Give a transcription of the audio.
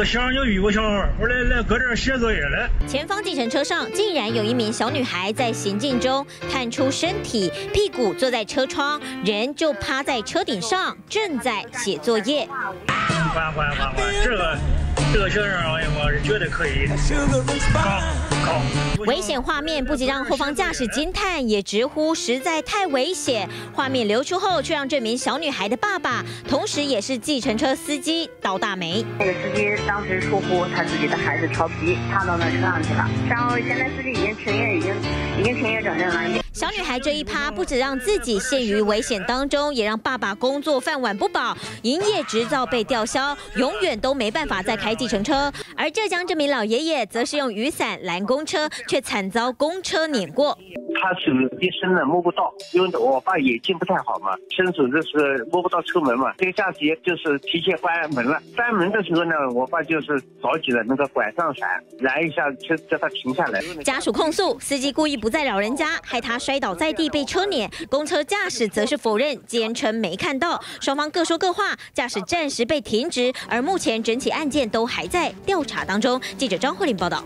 这小孩就遇过小孩，后来来搁这儿写作业来。前方计程车上竟然有一名小女孩在行进中探出身体，屁股坐在车窗，人就趴在车顶上，正在写作业。这个这个学生，我是觉得可以。危险画面不仅让后方驾驶惊叹，也直呼实在太危险。画面流出后，却让这名小女孩的爸爸，同时也是计程车司机倒大霉。那个司机当时疏忽他自己的孩子调皮，爬到那车上去了。然后现在司机已经停业，已经已经停业整顿了。小女孩这一趴，不止让自己陷于危险当中，也让爸爸工作饭碗不保，营业执照被吊销，永远都没办法再开计程车。而浙江这名老爷爷，则是用雨伞拦公车，却惨遭公车碾过。他手一伸了摸不到，因为我爸眼睛不太好嘛，伸手就是摸不到车门嘛。这个驾驶员就是提前关门了，关门的时候呢，我爸就是着急了，那个拐杖伞拦一下，就叫他停下来。家属控诉司机故意不在老人家，害他摔倒在地被车碾。公车驾驶则是否认，坚称没看到。双方各说各话，驾驶暂时被停职，而目前整起案件都还在调查当中。记者张慧玲报道。